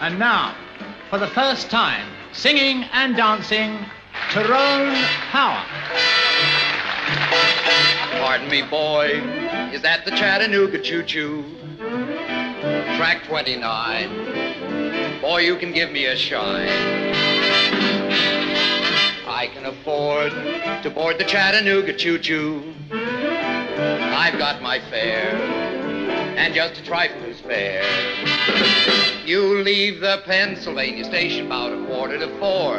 And now, for the first time, singing and dancing, Tyrone Power. Pardon me, boy. Is that the Chattanooga Choo Choo? Track 29. Boy, you can give me a shine. I can afford to board the Chattanooga Choo Choo. I've got my fare, and just a trifle to spare. You leave the Pennsylvania station about a quarter to four.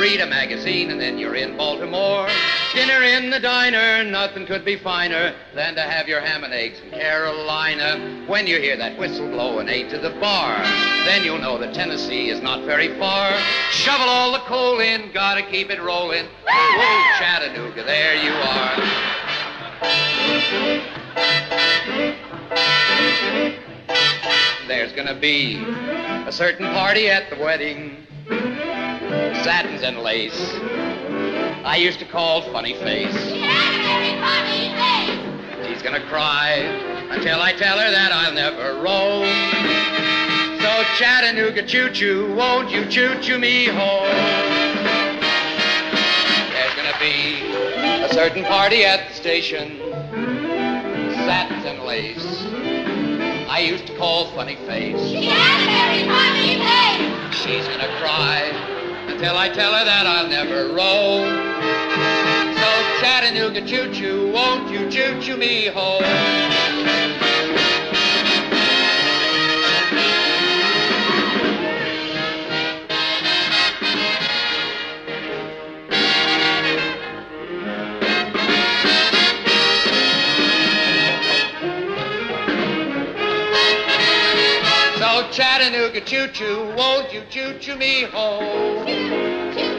Read a magazine and then you're in Baltimore. Dinner in the diner, nothing could be finer than to have your ham and eggs in Carolina. When you hear that whistle blow and eight to the bar, then you'll know that Tennessee is not very far. Shovel all the coal in, gotta keep it rolling. Chattanooga, there you are. There's gonna be a certain party at the wedding, satins and lace. I used to call funny face. She's gonna cry until I tell her that I'll never roam. So Chattanooga choo-choo, won't you choo-choo me home? There's gonna be a certain party at the station, satins and lace. I used to call funny face. She has very funny face. She's gonna cry until I tell her that I'll never roam. So Chattanooga choo-choo, won't you choo-choo me home? Chattanooga choo-choo, won't you choo-choo me home? Choo, choo,